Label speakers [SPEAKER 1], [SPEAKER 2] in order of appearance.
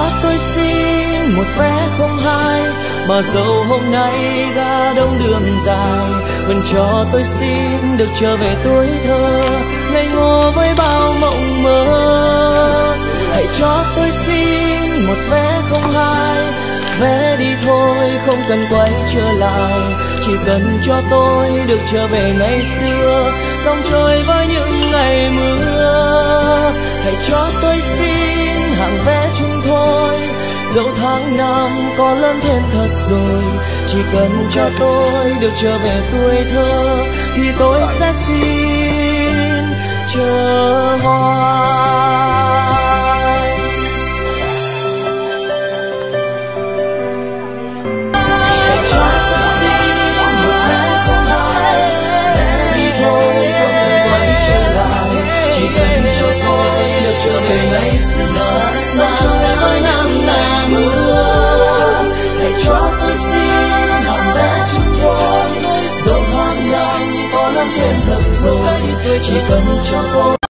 [SPEAKER 1] cho tôi xin một vé không hai, mà dẫu hôm nay ga đông đường dài, vẫn cho tôi xin được trở về tuổi thơ. Ngây ngô với bao mộng mơ, hãy cho tôi xin một vé không hai. Vé đi thôi, không cần quay trở lại, chỉ cần cho tôi được trở về ngày xưa. Sóng trôi với những ngày mưa, hãy cho tôi xin hàng vé dẫu tháng năm có lớn thêm thật rồi, chỉ cần cho tôi được trở về tuổi thơ, thì tôi sẽ xin thôi có lắm thêm lần rồi. Chỉ cần cho tôi